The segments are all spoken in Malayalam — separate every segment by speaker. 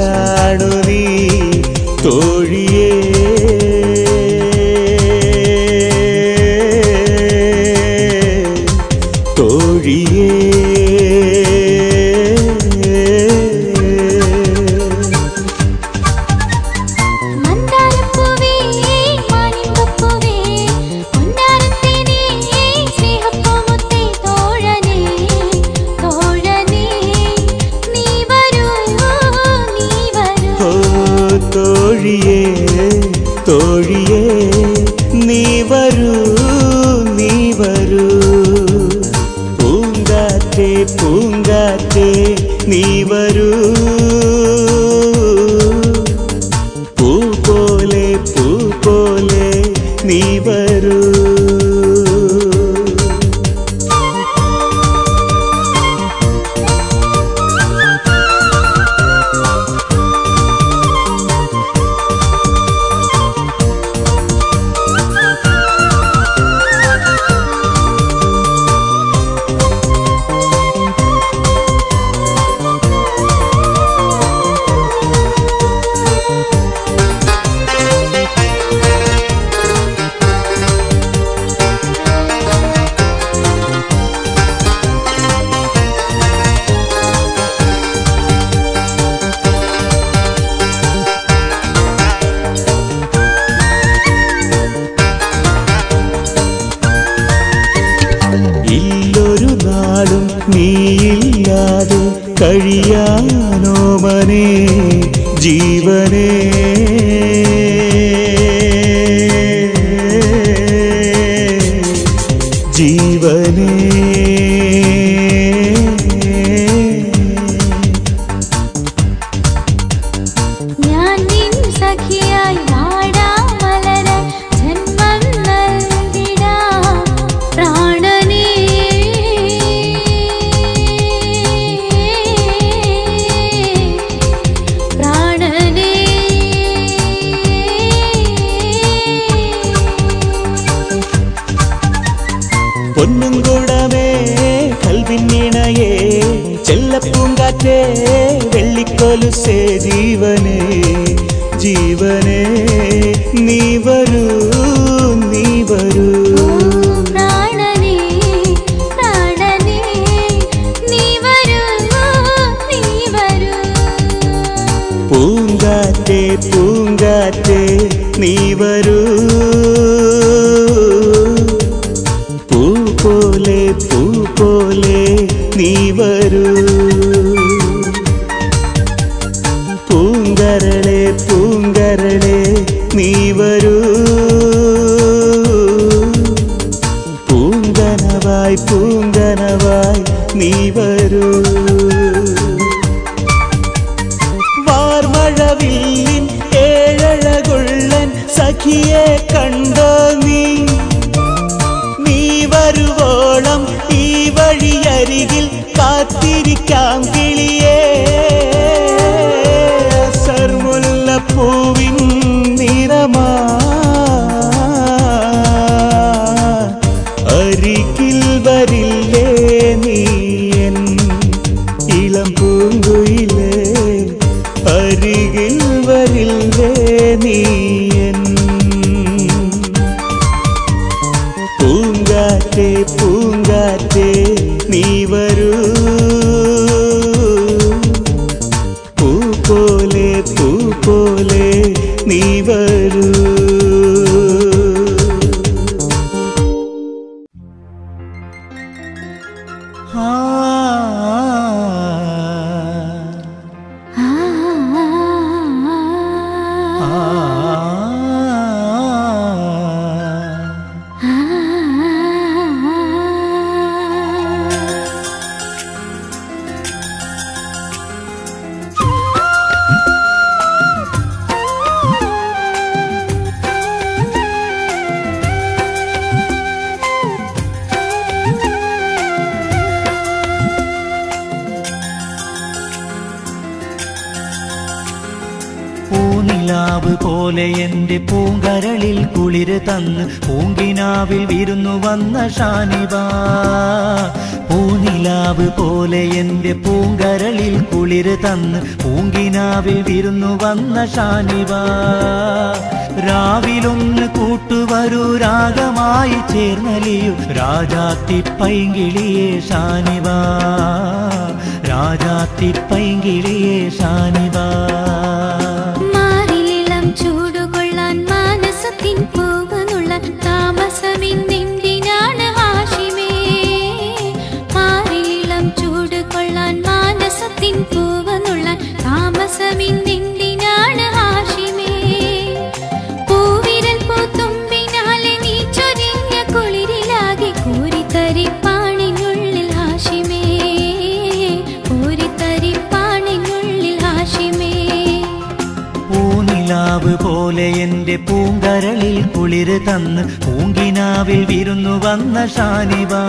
Speaker 1: love. കരളിൽ കുളിര് തന്ന് പൂങ്കിനാവിൽ വിരുന്നു വന്ന ഷാനിവാ.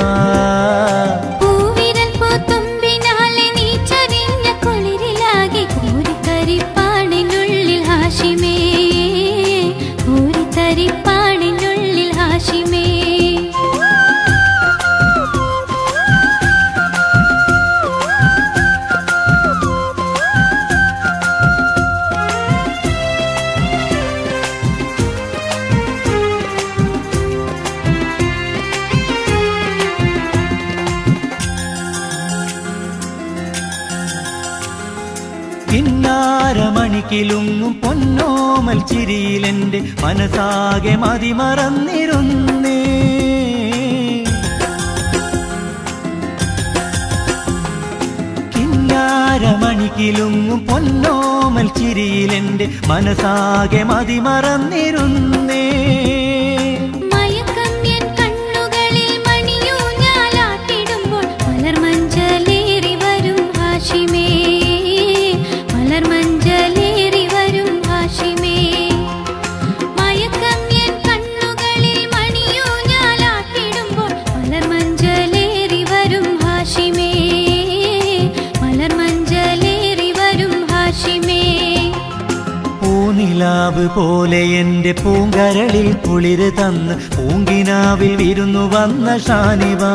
Speaker 1: കോമൽ ചിരിയിലെന്റെ മനസാകെ മതിമറന്നിരുന്നേ. കിന്നാരമണിക്കിലുങ്ങും പൊന്നോമൽ ചിരിയിലെന്റെ മനസാകെ മതിമറന്നിരുന്നു. പോലെ എന്റെ പൂങ്കരളിൽ പുളിര് തന്ന് പൂങ്കിനാവിൽ വിരുന്നു വന്ന ഷാനിവാ.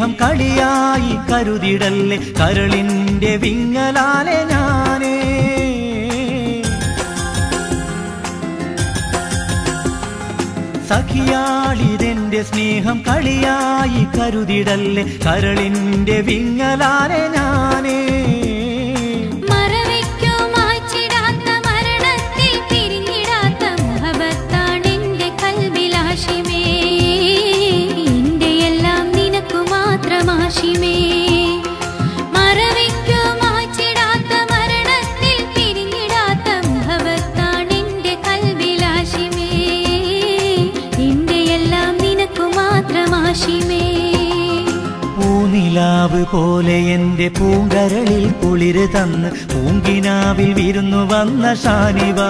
Speaker 1: സ്നേഹം കളിയായി കരുതിടല്ലേ കരളിന്റെ വിങ്ങലാലെ ഞാനേ. സഖിയാളിതെന്റെ സ്നേഹം കളിയായി കരുതിടല്ലേ കരളിന്റെ വിങ്ങലാലെ ഞാനേ. പോലെ എന്റെ പൂങ്കരളിൽ കുളിര് തന്ന് പൂങ്കിനാവിൽ വിരുന്നു വന്ന ഷാനിവ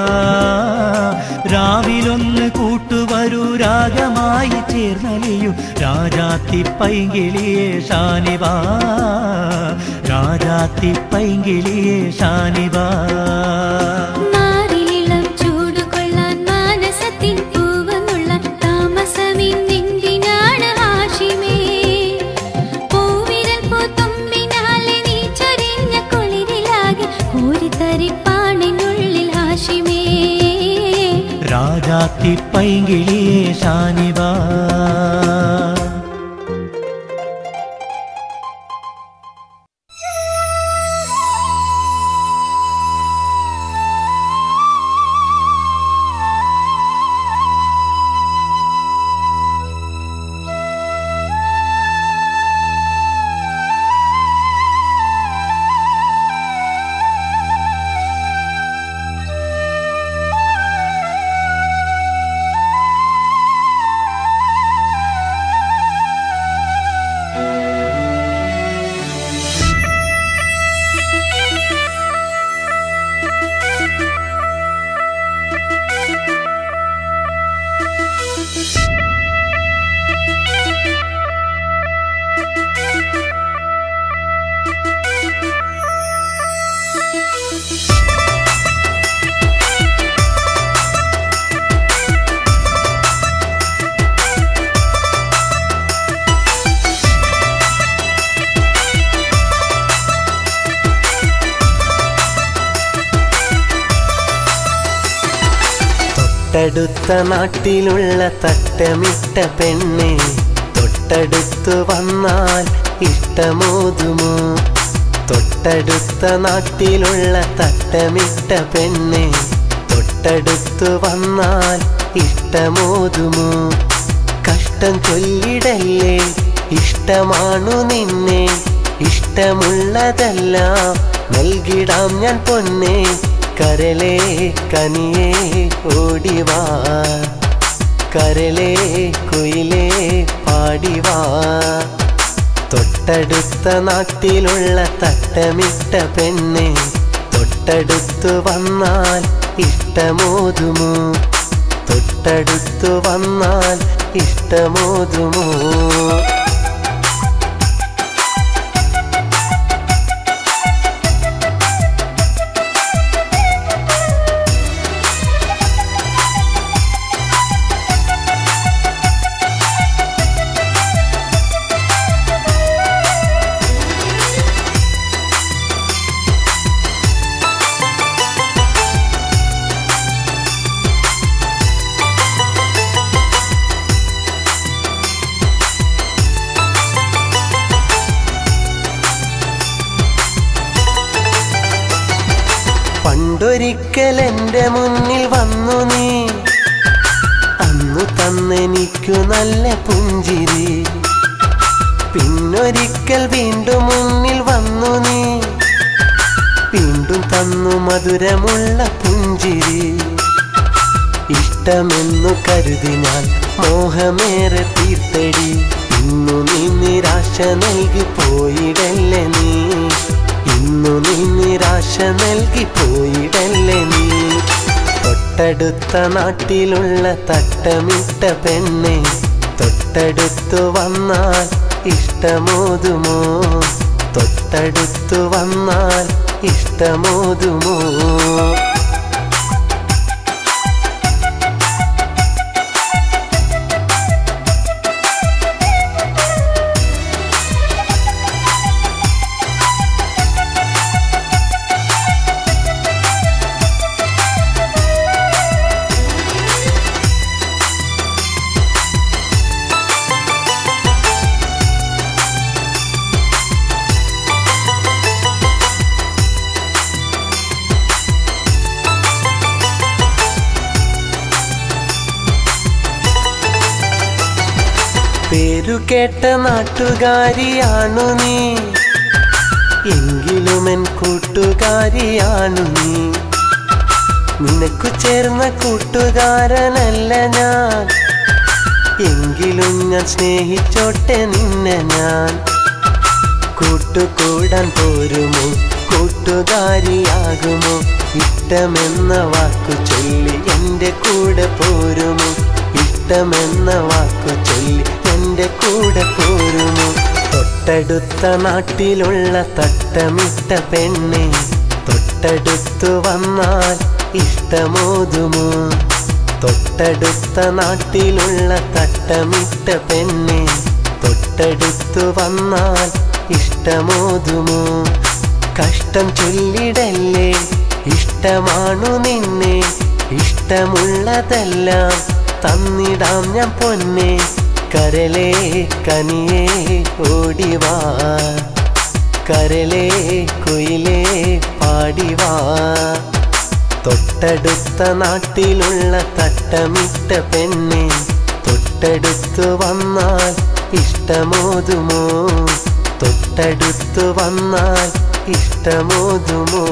Speaker 1: രാവിലൊന്ന് കൂട്ടുവരൂ രാഗമായി ചേർന്നലിയു. രാജാത്തി പൈങ്കിളിയെ ഷാനിവ രാജാത്തി പൈങ്കിളിയെ ഷാനിവ രാജാത്തി പൈങ്കിളിയെ ഷാനിവ
Speaker 2: നാട്ടിലുള്ള തട്ടമിട്ട പെണ്ണെ തൊട്ടടുത്തു വന്നാൽ ഇഷ്ടമോതുമോ? തൊട്ടടുത്ത നാട്ടിലുള്ള തട്ടമിട്ട പെണ്ണെ തൊട്ടടുത്തു വന്നാൽ ഇഷ്ടമോതുമോ? കഷ്ടം ചൊല്ലിടല്ലേ ഇഷ്ടമാണു നിന്നെ ഇഷ്ടമുള്ളതെല്ലാം നൽകിടാം ഞാൻ പൊന്നെ. കരളേ കനിയേ ഓടിവാ കരലേ കുയിലേ പാടിവാ തൊട്ടടുത്ത നാട്ടിലുള്ള തട്ടമിട്ട പെണ്ണെ തൊട്ടടുത്തു വന്നാൽ ഇഷ്ടമോതുമോ. തൊട്ടടുത്തു വന്നാൽ ഇഷ്ടമോതുമോ. ഇഷ്ടമെന്നു കരുതി ഞാൻ മോഹമേറെ തീർത്തടി. ഇന്നു നീ നിരാശ നൽകി പോയിടല്ലേ നീ? ഇന്നു നീ നിരാശ നൽകി പോയിടല്ലേ നീ? തൊട്ടടുത്ത നാട്ടിലുള്ള തട്ടമിട്ട പെണ്ണെ തൊട്ടടുത്തു വന്നാൽ ഇഷ്ടമോതുമോ? തൊട്ടടുത്തു വന്നാൽ ഇഷ്ടമോതുമോ? നാട്ടുകാരിയാണു നീ. എങ്കിലും എൻ കൂട്ടുകാരിയാണു നീ. നിനക്കു ചേർന്ന കൂട്ടുകാരനല്ല ഞാൻ. എങ്കിലും ഞാൻ സ്നേഹിച്ചോട്ടെ നിന്നെ ഞാൻ. കൂട്ടുകൂടാൻ പോരുമോ? കൂട്ടുകാരിയാകുമോ? ഇഷ്ടമെന്ന വാക്കു ചൊല്ലി എന്റെ കൂടെ പോരുമോ? ഇഷ്ടമെന്ന വാക്കു ചൊല്ലി എന്റെ കൂടെ പോരുമോ? തൊട്ടടുത്ത നാട്ടിലുള്ള തട്ടമിട്ട പെണ്ണെ തൊട്ടടുത്തു വന്നാൽ ഇഷ്ടമോതുമോ? തൊട്ടടുത്ത നാട്ടിലുള്ള തട്ടമിട്ട പെണ്ണെ തൊട്ടടുത്തു വന്നാൽ ഇഷ്ടമോതുമോ? കഷ്ടം ചൊല്ലിടല്ലേ ഇഷ്ടമാണു നിന്നെ ഇഷ്ടമുള്ളതെല്ലാം തന്നിടാം ഞാൻ പൊന്നെ. കരലേ കനിയേ ഓടിവാ. കരലേ കുയിലേ പാടിവാ. തൊട്ടടുത്ത നാട്ടിലുള്ള തട്ടമിട്ട പെണ്ണെ തൊട്ടടുത്തു വന്നാൽ ഇഷ്ടമോതുമോ? തൊട്ടടുത്തു വന്നാൽ ഇഷ്ടമോതുമോ?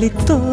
Speaker 3: paletó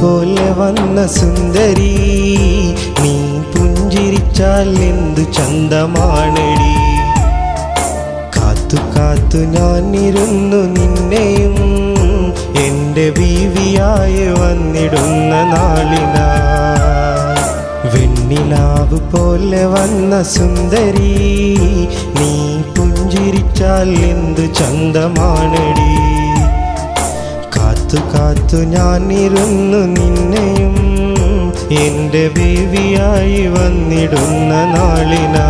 Speaker 3: പോലെ വന്ന സുന്ദരി നീ പുഞ്ചിരിച്ചാൽ എന്തു ചന്തമാണടി? കാത്തു കാത്തു ഞാനിരുന്നു നിന്നെയും എന്റെ ബീവിയായി വന്നിടുന്ന നാളിനാ. വെണ്ണിലാവ് പോലെ വന്ന സുന്ദരി നീ പുഞ്ചിരിച്ചാൽ എന്തു ചന്തമാണടി? കാത്തു കാത്തു ഞാനിരുന്നു നിന്നെയും എന്റെ ബേബിയായി വന്നിടുന്ന നാളിനാ.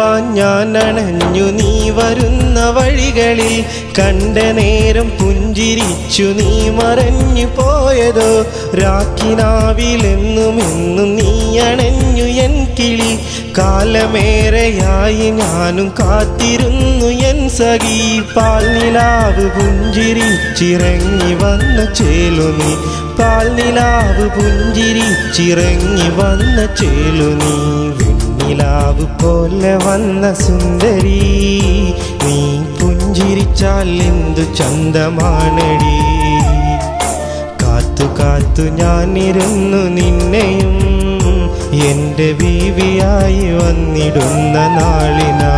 Speaker 3: കണ്ടിടുവാൻ ഞാൻ അണഞ്ഞു നീ വരുന്ന വഴികളിൽ കണ്ട നേരം പുഞ്ചിരിച്ചു നീ മറഞ്ഞു പോയതോ? രാക്കിനാവിലെന്നും എന്നും നീ അണഞ്ഞു എൻ കിളി. കാലമേറെയായി ഞാനും കാത്തിരുന്നു എൻ സഖി. പാൽനിലാവ് പുഞ്ചിരിച്ചിറങ്ങി വന്ന ചേലുനി. പാൽനിലാവ് പുഞ്ചിരിച്ചിറങ്ങി വന്ന ചേലു നീ വെണ്ണിലാവ് പോലെ വന്ന സുന്ദരി നീ പുഞ്ചിരിച്ചാൽ എന്തു ചന്തമാണടി? കാത്തു കാത്തു ഞാനിരുന്നു നിന്നെയും എന്റെ ബീവിയായി വന്നിടുന്ന നാളിനാ.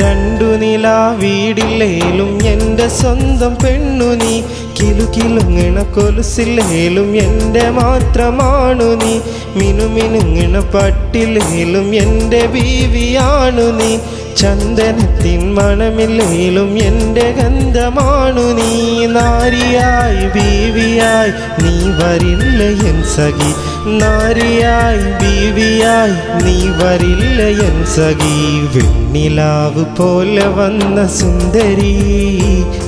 Speaker 3: രണ്ടു നില വീടില്ലേലും എന്റെ സ്വന്തം പെണ്ണു നീ. കിലു കിലുങ്ങിണ കൊലുസില്ലേലും എന്റെ മാത്രമാണു നീ. മിനുമിനുങ്ങിണ പട്ടിലേലും എന്റെ ബീവിയാണു നീ. ചന്ദനത്തിൻ മണമില്ലേലും എന്റെ ഗന്ധമാണു നീ. നാരിയായി ബീവിയായി നീ വരില്ല എൻ സഖി. നാരിയായി ബീവിയായി നീ വരില്ല എൻ സഖി. വെണ്ണിലാവ് പോലെ വന്ന സുന്ദരി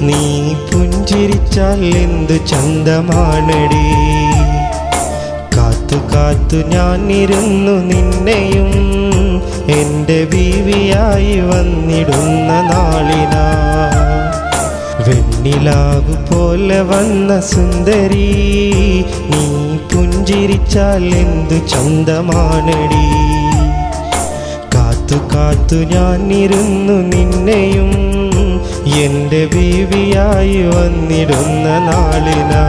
Speaker 3: നീ പുഞ്ചിരിച്ചാൽ എന്തു ചന്തമാണടി. കാത്തു കാത്തു ഞാനിരുന്നു നിന്നെയും എന്റെ ബീവിയായി വന്നിടുന്ന നാളിനാ. വെണ്ണിലാവ് പോലെ വന്ന സുന്ദരി നീ പുഞ്ചിരിച്ചാൽ എന്തു ചന്തമാണടി? കാത്തു കാത്തു ഞാനിരുന്നു നിന്നെയും എന്റെ ബീവിയായി വന്നിടുന്ന നാളിനാ.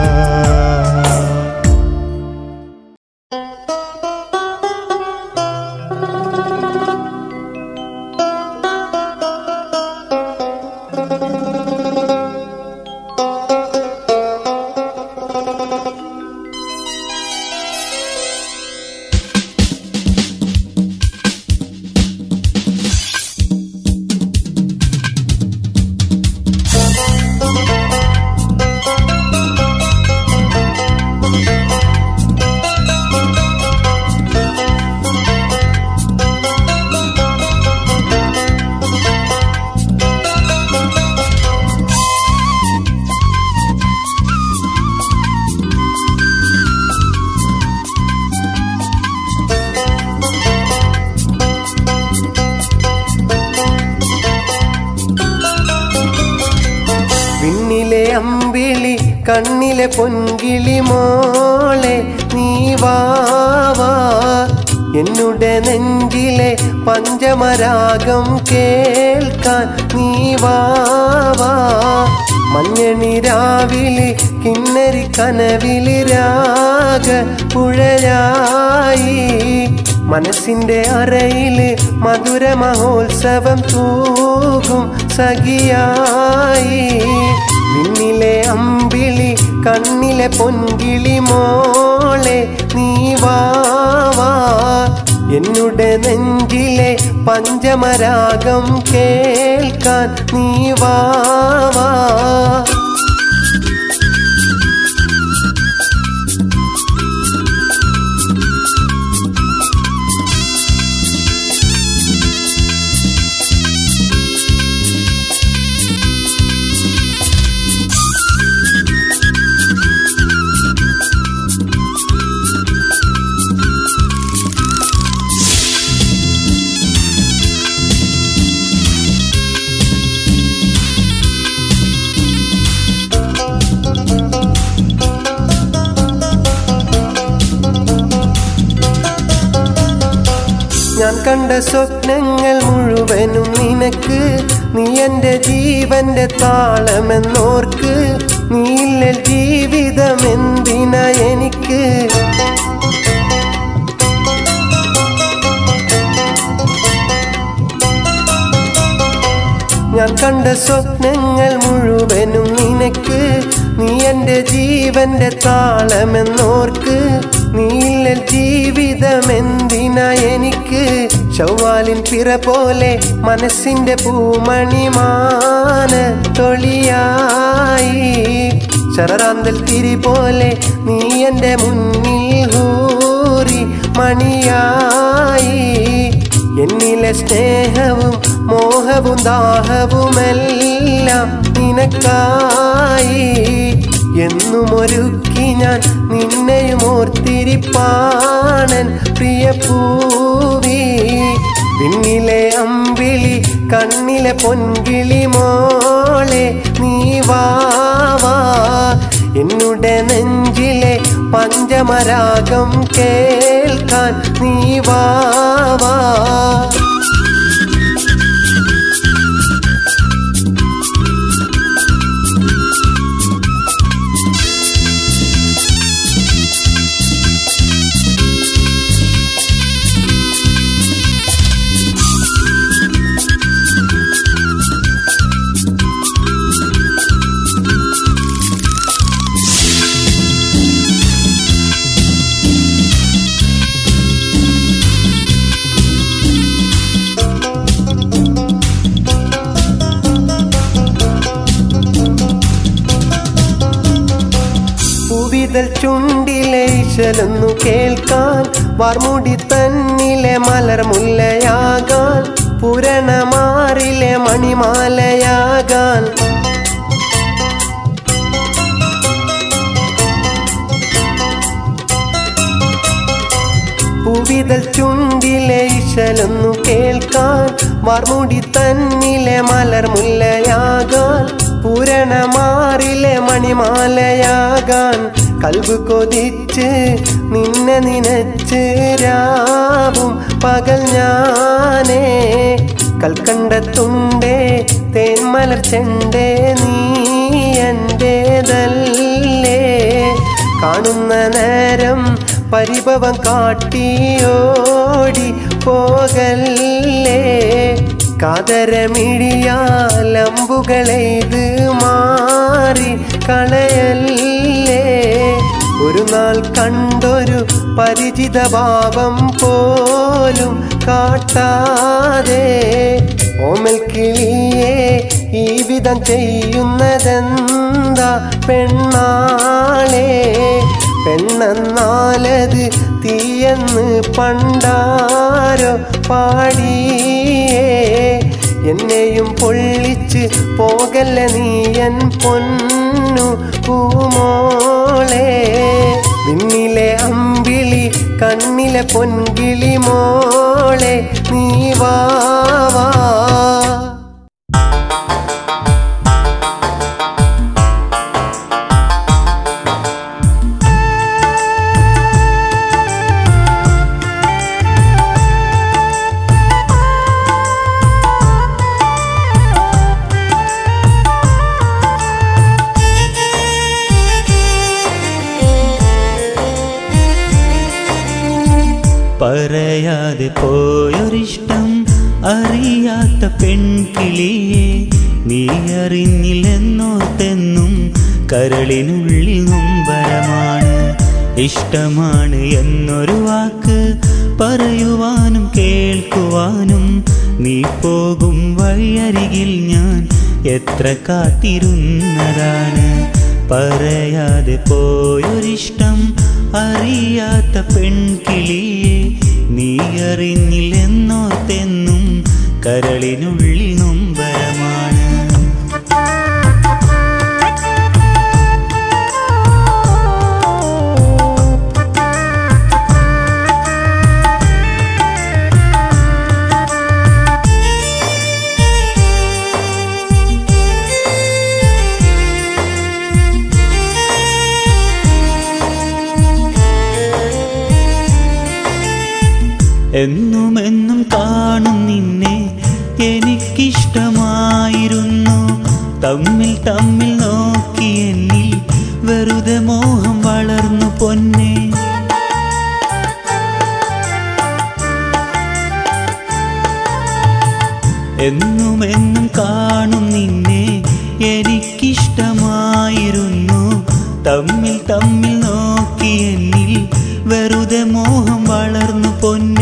Speaker 2: പൊൻകിളി മോളെ നീ വാവാ എന്നുടെ നെഞ്ചിലെ പഞ്ചമരാഗം കേൾക്കാൻ നീ വാവാ താളമെന്നോർക്ക് നീല ജീവിതം എന്തിന എനിക്ക്? ഞാൻ കണ്ട സ്വപ്നങ്ങൾ മുഴുവനും നിനക്ക് നീ എന്റെ ജീവന്റെ താളമെന്നോർക്ക് നീല ജീവിതം എനിക്ക് ചൊവ്വാലിൻ പിറ പോലെ മനസ്സിന്റെ പൂമണിമാന തൊളിയായി. ശരറാന്തൽ തിരി പോലെ നീ എന്റെ മുന്നിൽ ഹൂറി മണിയായി. എന്നിലെ സ്നേഹവും മോഹവും ദാഹവുമെല്ലാം നിനക്കായി. എന്നും ഒരുക്കി ഞാൻ നിന്നെയും ഓർത്തിരിപ്പാണൻ പ്രിയ പൂവി. പിന്നിലെ അമ്പിളി കണ്ണിലെ പൊൻകിളി മോളെ നീ വാവാ എന്നുടെ നെഞ്ചിലെ പഞ്ചമരാഗം കേൾക്കാൻ നീ വാവാ കേൾക്കാൻ വാർമുടി തന്നിലെ മലർമുല്ലയാകാൻ പുരണമാറിലെ മണിമാലയാകാൻ പൂവിതൽ ചുണ്ടിലെ ഇശലൊന്നു കേൾക്കാൻ വാർമുടി തന്നിലെ മലർ മുല്ലയാകാൻ പൂരണമാറിലെ മണിമാലയാകാൻ കൽബ് കൊതിച്ച് നിന്നെ നിനച്ച് രാവും പകൽ ഞാനേ. കൽക്കണ്ടത്തുണ്ടേ തേന്മലർ ചെണ്ടേ നീ എന്റേതല്ലേ കാണുന്ന നേരം പരിഭവം കാട്ടിയോടി പോകല്ലേ. കാതരമിഴിയാലമ്പുകളെയ്ത് മാറി കളയല്ലേ. ഒരു നാൾ കണ്ടൊരു പരിചിത ഭാവം പോലും കാട്ടാതെ ഓമൽ കിളിയെ ഈ വിധം ചെയ്യുന്നതെന്താ? പെണ്ണാളെ പെണ്ണെന്നാലത് തീയെന്ന് പണ്ടാരോ പാടിയേ? എന്നെയും പൊള്ളിച്ച് പോകല്ല നീ എൻ പൊന്നു പൂമോളെ? നിന്നിലെ അമ്പിളി കണ്ണിലെ പൊൻകിളി മോളെ നീ വാ. വാ.
Speaker 4: പോയൊരിഷ്ടം അറിയാത്ത പെൺകിളിയെ നീ അറിഞ്ഞില്ലെന്നോർത്തെന്നും കരളിനുള്ളിൽ നൊമ്പരമാണ് ഇഷ്ടമാണ് എന്നൊരു വാക്ക് പറയുവാനും കേൾക്കുവാനും നീ പോകും വഴിയരികിൽ ഞാൻ എത്ര കാത്തിരുന്നതാണ് പറയാതെ പോയൊരിഷ്ടം അറിയാത്ത പെൺകിളിയെ നീ അറിഞ്ഞില്ലെന്നോർത്തെന്നും കരളിനുള്ളിൽ നൊമ്പരമാണ് എന്നും എന്നും കാണും നിന്നെ. എനിക്കിഷ്ടമായിരുന്നു. തമ്മിൽ തമ്മിൽ നോക്കി എന്നിൽ വെറുതെ മോഹം വളർന്നു പൊന്നെ. എന്നും എന്നും കാണും നിന്നെ. എനിക്കിഷ്ടമായിരുന്നു. തമ്മിൽ തമ്മിൽ നോക്കി എന്നിൽ വെറുതെ മോഹം വളർന്നു പൊന്നെ.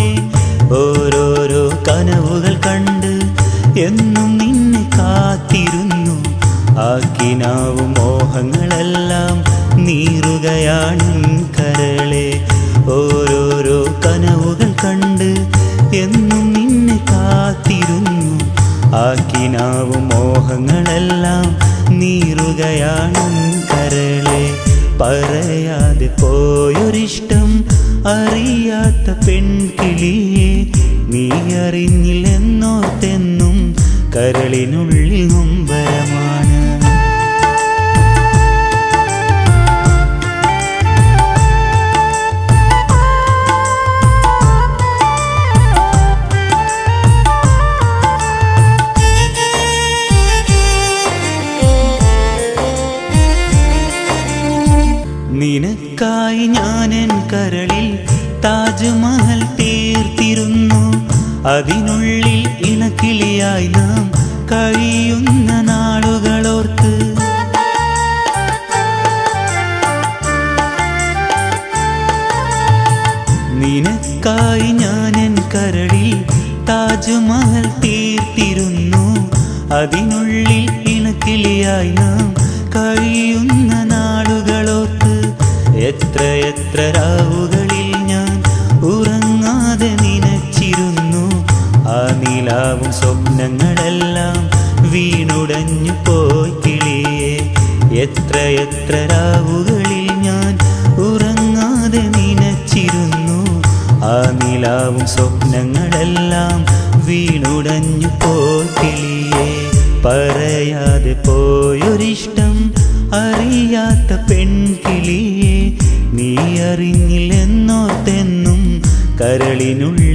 Speaker 4: എന്നും നിന്നെ കാത്തിരുന്നു. ആക്കിനാവും മോഹങ്ങളെല്ലാം നീറുകയാണ് കരളെ. ഓരോരോ കനവുകൾ കണ്ട് എന്നും നിന്നെ കാത്തിരുന്നു. ആക്കിനാവും മോഹങ്ങളെല്ലാം നീറുകയാണ് കരളെ. പറയാതെ പോയൊരിഷ്ടം അറിയാത്ത പെൺകിളിയെ നീ അറിഞ്ഞില്ലെന്നോർത്തെന്നും കരളിനുള്ളിൽ നൊമ്പരമാണ് കഴിയുന്ന എത്ര എത്ര രാവുകളിൽ ഞാൻ ഉറങ്ങാതെ നിനച്ചിരുന്നു. ആ നിലാവും സ്വപ്നങ്ങളെല്ലാം വീണുടഞ്ഞു പോക്കിളിയെ പറയാതെ പോയൊരിഷ്ടം അറിയാത്ത പെൺകിളിയെ. നീ അറിഞ്ഞില്ലെന്നോർത്തെന്നും
Speaker 5: കരളിനുള്ള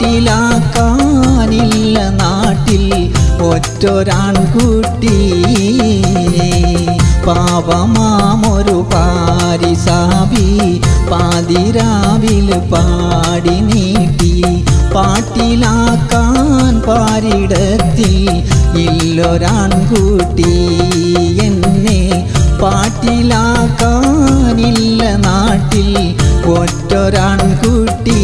Speaker 5: നാട്ടിലാക്കാനില്ല നാട്ടിൽ ഒറ്റൊരാൺകുട്ടി. പാപമാമൊരു പാരിസാവി പാതിരാവിൽ പാടി നീട്ടി. പാട്ടിലാക്കാൻ പാരിടത്തിൽ ഇല്ലൊരാൺകുട്ടി. എന്നെ പാട്ടിലാക്കാനില്ല നാട്ടിൽ പൊറ്റൊരാൺകുട്ടി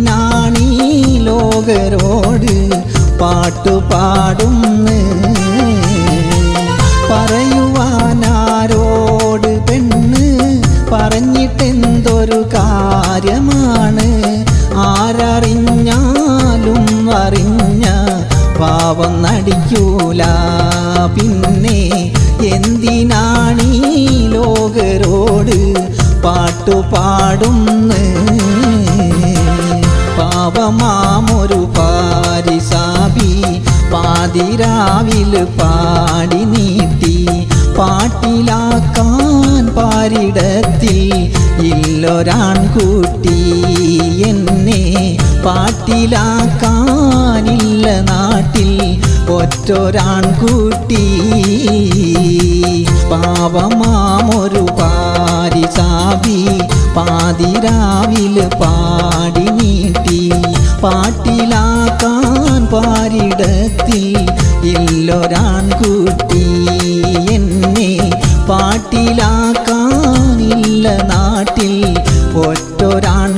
Speaker 5: നാണി ലോകരോട് പാട്ടു പാടും പറയുവാനാരോട് പെണ്ണ് പറഞ്ഞിട്ടെന്തൊരു കാര്യമാണ്? ആരറിഞ്ഞാലും അറിഞ്ഞ പാവം നടിക്കൂല. പിന്നെ എന്തിനാണീ ലോകരോട് പാട്ടു പാട്ടുപാടുന്നേ പാവമാമൊരു പാരിസാബി പാതിരാവിൽ പാടി നീട്ടി. പാട്ടിലാക്കാൻ പാരിടത്തിൽ ഇല്ലൊരാൺകുട്ടി എന്നെ പാട്ടിലാക്കാനില്ല നാട്ടിൽ ഒറ്റൊരാൺകുട്ടി. പാവമാമൊരു പാരിസാബി പാതിരാവിൽ പാടി നീട്ടി. പാട്ടിലാക്കാൻ പാരിടത്തിൽ ഇല്ലൊരാൺകുട്ടി എന്നെ പാട്ടിലാക്കാനില്ല നാട്ടിൽ
Speaker 6: ഒറ്റൊരാൺ